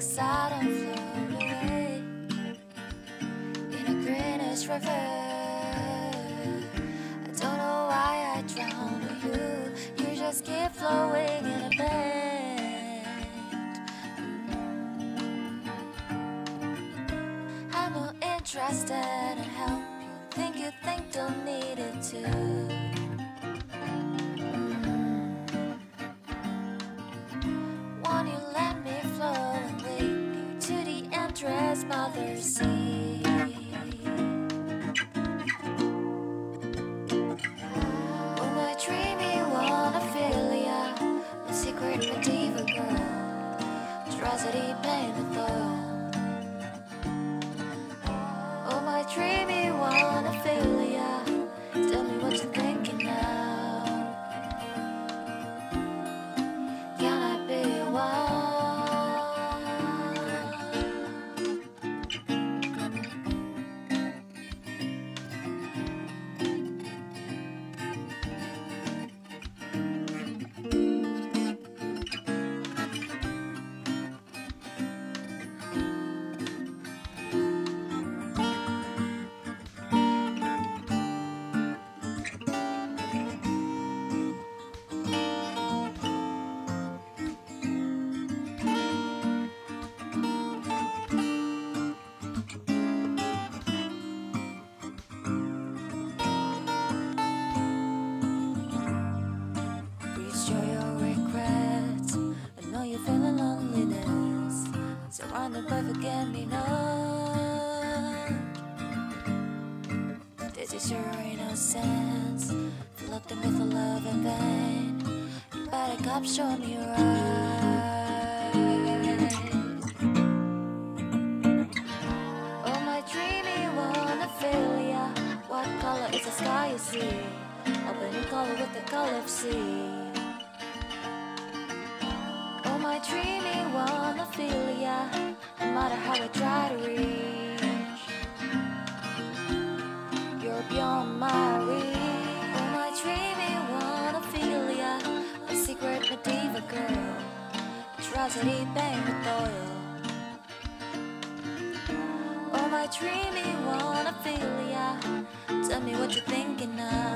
outside and float away in a greenish river. I don't know why I drowned with you. You just keep flowing in a band. I'm not interested in help. You think you think don't need it too. Entrance, mother sea? Oh, my dreamy wanophilia, my secret medieval girl, atrocity, pain, and thorn. Surrounded by forget me not. This is your innocence. Fill up the myth of love in vain. You better cop, show me right. Oh, my dreamy wanophilia. What color is the sky you see? Open in color with the color of sea. Oh, my dreamy wanophilia. Matter how I try to reach, you're beyond my reach. Oh, my dreamy wanophilia. A secret medieval girl. Atrocity, pain, with oil. Oh, my dreamy wanophilia. Tell me what you're thinking now.